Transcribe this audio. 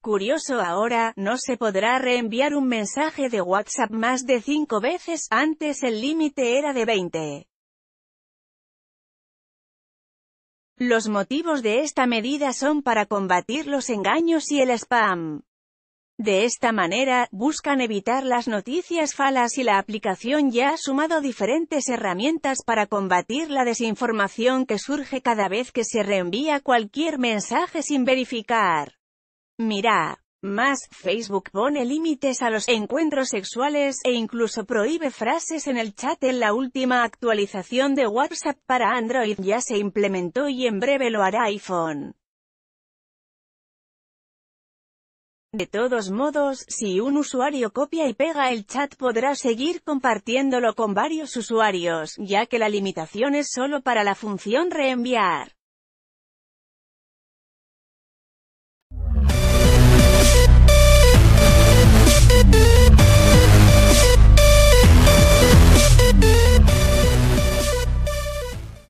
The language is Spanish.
curioso ahora, no se podrá reenviar un mensaje de WhatsApp más de 5 veces, antes el límite era de 20. Los motivos de esta medida son para combatir los engaños y el spam. De esta manera, buscan evitar las noticias falas y la aplicación ya ha sumado diferentes herramientas para combatir la desinformación que surge cada vez que se reenvía cualquier mensaje sin verificar. Mira. Más, Facebook pone límites a los encuentros sexuales, e incluso prohíbe frases en el chat en la última actualización de WhatsApp para Android ya se implementó y en breve lo hará iPhone. De todos modos, si un usuario copia y pega el chat podrá seguir compartiéndolo con varios usuarios, ya que la limitación es solo para la función reenviar.